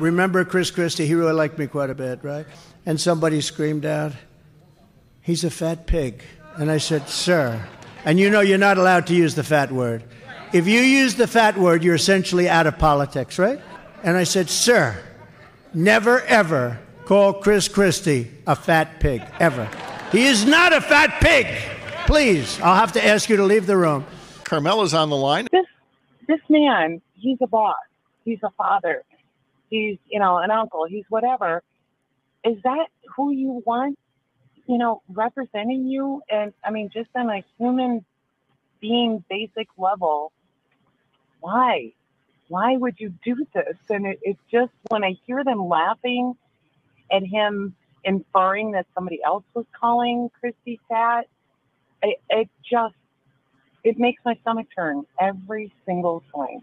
Remember Chris Christie? He really liked me quite a bit, right? And somebody screamed out, He's a fat pig. And I said, Sir. And you know you're not allowed to use the fat word. If you use the fat word, you're essentially out of politics, right? And I said, Sir, never ever call Chris Christie a fat pig, ever. He is not a fat pig. Please, I'll have to ask you to leave the room. Carmela's on the line. This this man, he's a boss. He's a father. He's, you know, an uncle. He's whatever. Is that who you want, you know, representing you? And I mean, just on a human being basic level, why? Why would you do this? And it, just, when I hear them laughing at him inferring that somebody else was calling Christie fat, it, it just, it makes my stomach turn every single time.